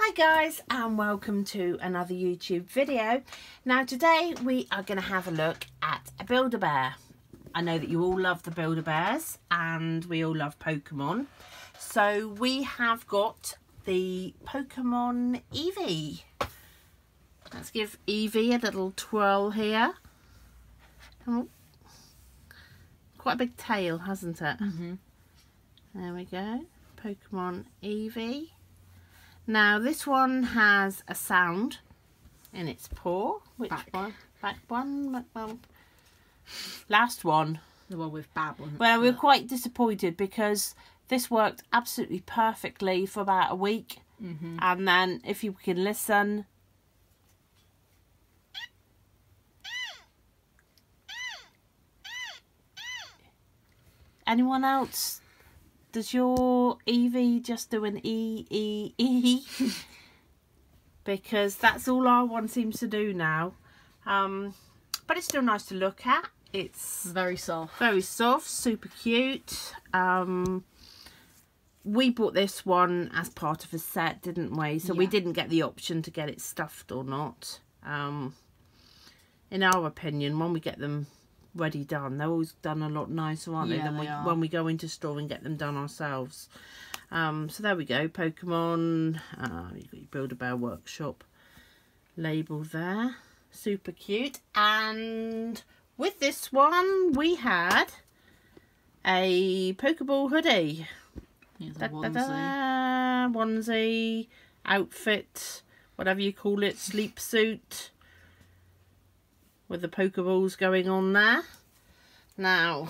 Hi guys and welcome to another YouTube video. Now today we are going to have a look at a Build-A-Bear. I know that you all love the Build-A-Bears and we all love Pokemon. So we have got the Pokemon Eevee. Let's give Eevee a little twirl here. Quite a big tail, hasn't it? Mm -hmm. There we go. Pokemon Eevee. Now this one has a sound in its paw. Which back. one? Back one? Back one. Last one. The one with bad one. Well, we were quite disappointed because this worked absolutely perfectly for about a week. Mm -hmm. And then if you can listen... Anyone else does your Eevee just do an E, E, E? because that's all our one seems to do now. Um, but it's still nice to look at. It's very soft. Very soft, super cute. Um, we bought this one as part of a set, didn't we? So yeah. we didn't get the option to get it stuffed or not. Um, in our opinion, when we get them ready done. They're always done a lot nicer, aren't yeah, they, than we, are. when we go into store and get them done ourselves. Um, so there we go, Pokemon. Uh, you've got your Build-A-Bear Workshop label there. Super cute. And with this one, we had a Pokeball hoodie. Here's a onesie. Da -da, onesie, outfit, whatever you call it, sleep suit with the Pokeballs going on there. Now,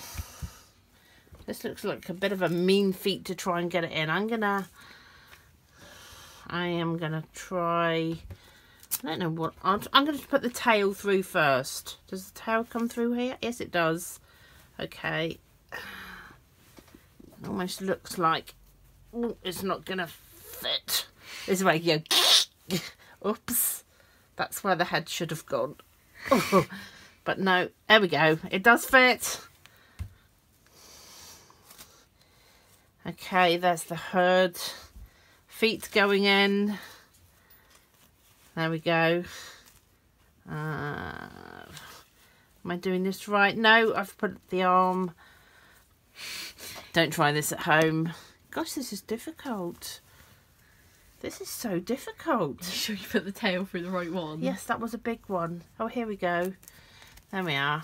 this looks like a bit of a mean feat to try and get it in. I'm gonna, I am gonna try, I don't know what, I'm, I'm gonna put the tail through first. Does the tail come through here? Yes, it does. Okay. It almost looks like oh, it's not gonna fit. This way you go. Oops. That's where the head should have gone. But no, there we go. It does fit. Okay, there's the hood. Feet going in. There we go. Uh, am I doing this right? No, I've put the arm. Don't try this at home. Gosh, this is difficult. This is so difficult. You sure you put the tail through the right one? Yes, that was a big one. Oh, here we go. There we are.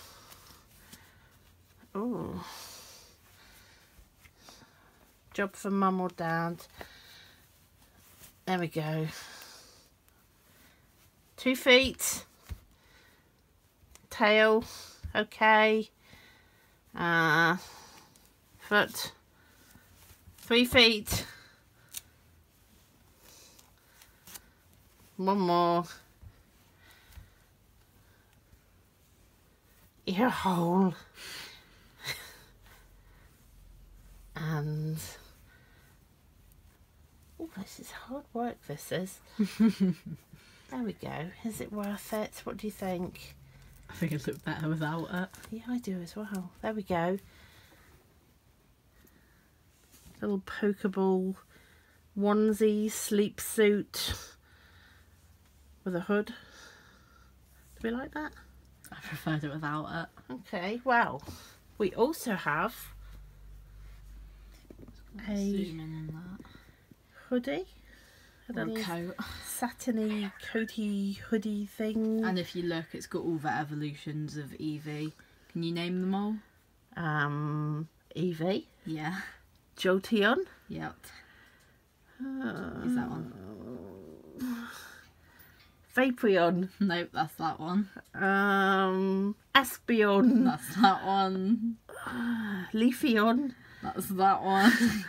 Oh. Job for mum or dad. There we go. Two feet. Tail. Okay. Uh, foot. Three feet. One more. Ear hole. and oh, this is hard work. This is. there we go. Is it worth it? What do you think? I think it looked better without it. Yeah, I do as well. There we go. Little Pokeball onesie sleep suit with a hood. Do we like that? I preferred it without it. Okay, well, we also have a hoodie. A little coat. Satiny, coaty hoodie thing. And if you look, it's got all the evolutions of Eevee. Can you name them all? Um, Eevee. Yeah. Jolteon. Yep. Uh, Is that one? Vaporeon. Nope, that's that one. Um, Espeon. That's that one. Leafeon. That's that one.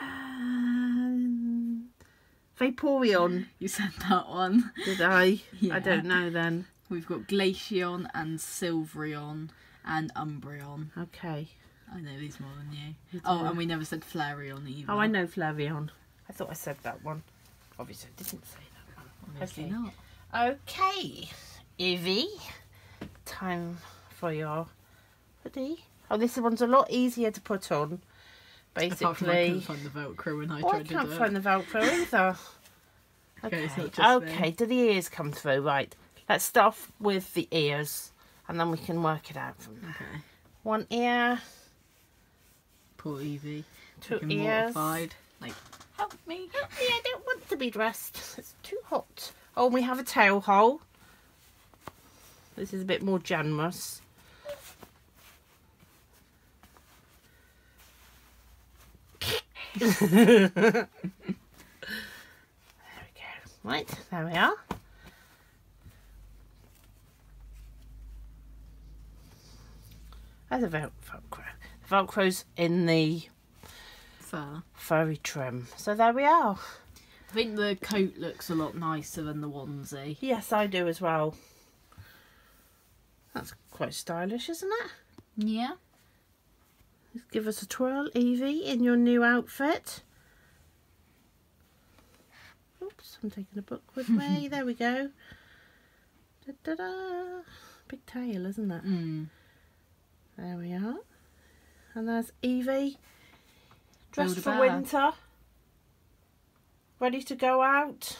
um, Vaporeon. You said that one. Did I? Yeah. I don't know then. We've got Glaceon and Sylveon and Umbreon. Okay. I know these more than you. you oh, and we never said Flareon either. Oh, I know Flareon. I thought I said that one. Obviously, I didn't say Okay. not. Okay, Eevee, time for your hoodie. Oh, this one's a lot easier to put on. Basically, I couldn't find the Velcro when I oh, tried I can't find the Velcro either. Okay. it's not just me. okay. Do the ears come through? Right. Let's start off with the ears, and then we can work it out from there. Okay. One ear, Poor Eevee. two ears. mortified. Like, help me. Help me, I don't want to be dressed. It's too hot. Oh, we have a tail hole. This is a bit more generous. there we go. Right, there we are. There's a Vel- Velcro. The Velcro's in the Fur. furry trim. So there we are. I think the coat looks a lot nicer than the onesie. Yes, I do as well. That's quite stylish, isn't it? Yeah. Let's give us a twirl, Eevee, in your new outfit. Oops, I'm taking a book with me. there we go. Da, da, da. Big tail, isn't it? Mm. There we are. And there's Eevee, dressed for winter, ready to go out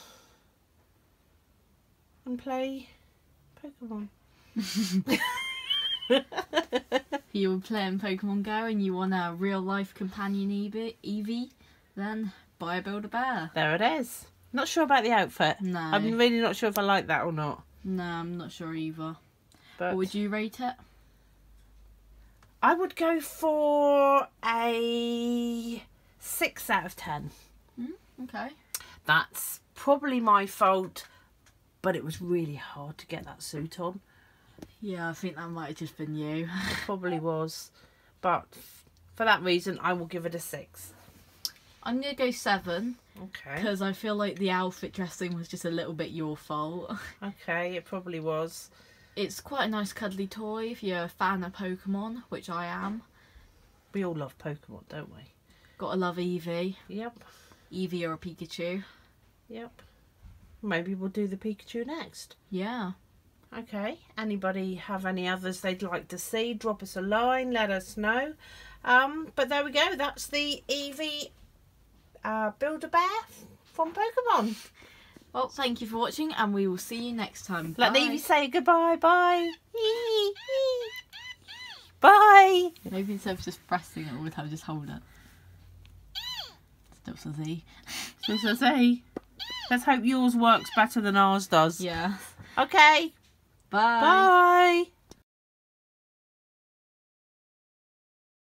and play Pokemon. You were playing Pokemon Go and you want a real life companion Eevee, then buy a Build a Bear. There it is. Not sure about the outfit. No. I'm really not sure if I like that or not. No, I'm not sure either. But What would you rate it? I would go for six out of ten. Mm, okay. That's probably my fault, but it was really hard to get that suit on. Yeah, I think that might have just been you. It probably was, but for that reason, I will give it a six. I'm gonna go seven Okay. because I feel like the outfit dressing was just a little bit your fault. Okay, it probably was. It's quite a nice cuddly toy if you're a fan of Pokemon, which I am. We all love Pokemon, don't we? Gotta love Eevee. Yep. Eevee or a Pikachu. Yep. Maybe we'll do the Pikachu next. Yeah. Okay. Anybody have any others they'd like to see? Drop us a line. Let us know. Um, but there we go. That's the Eevee uh, Build a Bear from Pokemon. Well, thank you for watching, and we will see you next time. Let. Eevee say goodbye. Bye. Bye. Maybe instead of just pressing it all the time, just hold it. Still says E. So to say, let's hope yours works better than ours does. Yeah. Okay. Bye. Bye.